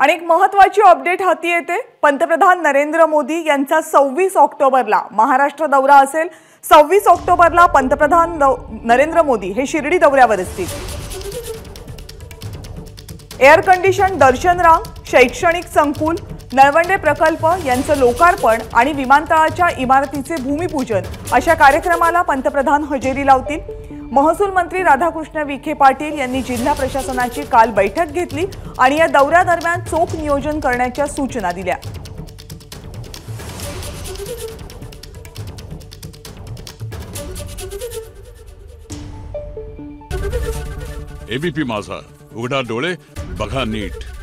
आणि एक महत्वाची अपडेट हाती येते. पंतप्रधान नरेंद्र मोदी यांचा सव्वीस ऑक्टोबरला महाराष्ट्र दौरा असेल. सव्वीस ऑक्टोबरला पंतप्रधान नरेंद्र मोदी हे शिर्डी दौऱ्यावर असतील. एअर कंडिशन दर्शन रांग शैक्षणिक संकुल नळवंडे प्रकल्प यांचं लोकार्पण आणि विमानतळाच्या इमारतीचे भूमिपूजन अशा कार्यक्रमाला पंतप्रधान हजेरी लावतील. महसूल मंत्री राधाकृष्ण विखे पाटील यांनी जिल्हा प्रशासनाची काल बैठक घेतली आणि या दौऱ्यादरम्यान चोख नियोजन करण्याच्या सूचना दिल्या. एबीपी माझा. उघडा डोळे बघा नीट.